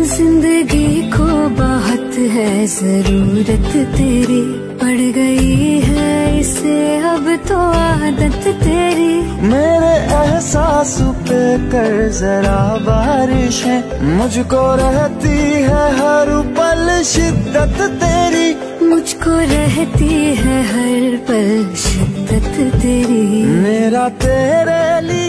ज़िंदगी को बहुत है ज़रूरत तेरी पड़ गई है। इसे अब तो आदत तेरी। मेरे एहसास पे कर जरा बारिश है। मुझको रहती है हर पल शिद्दत तेरी। मुझको रहती है हर पल शिद्दत तेरी। मेरा तेरे लिए